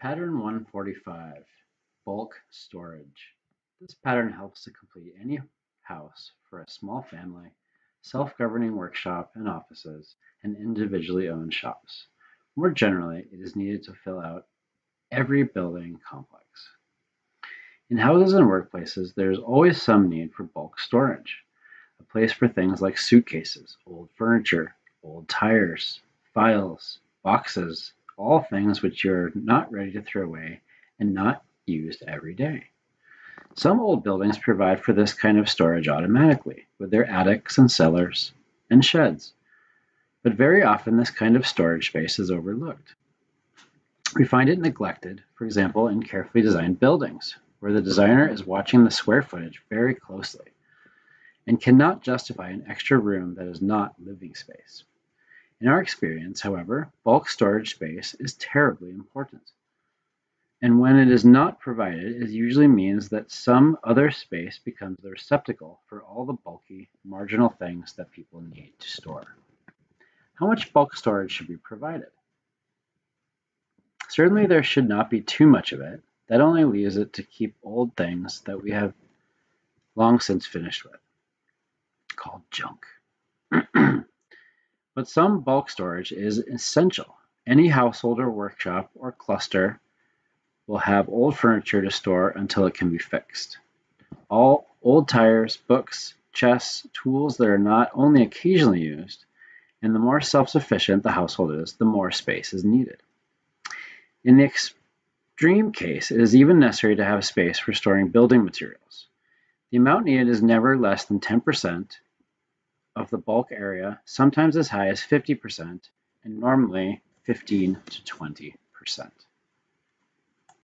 Pattern 145, Bulk Storage. This pattern helps to complete any house for a small family, self-governing workshop and offices, and individually owned shops. More generally, it is needed to fill out every building complex. In houses and workplaces, there is always some need for bulk storage, a place for things like suitcases, old furniture, old tires, files, boxes, all things which you're not ready to throw away and not used every day. Some old buildings provide for this kind of storage automatically with their attics and cellars and sheds. But very often this kind of storage space is overlooked. We find it neglected, for example, in carefully designed buildings, where the designer is watching the square footage very closely and cannot justify an extra room that is not living space. In our experience, however, bulk storage space is terribly important. And when it is not provided, it usually means that some other space becomes the receptacle for all the bulky, marginal things that people need to store. How much bulk storage should be provided? Certainly there should not be too much of it. That only leaves it to keep old things that we have long since finished with, called junk. But some bulk storage is essential. Any household or workshop or cluster will have old furniture to store until it can be fixed. All old tires, books, chests, tools that are not only occasionally used, and the more self-sufficient the household is, the more space is needed. In the extreme case, it is even necessary to have space for storing building materials. The amount needed is never less than 10% of the bulk area, sometimes as high as 50%, and normally 15 to 20%.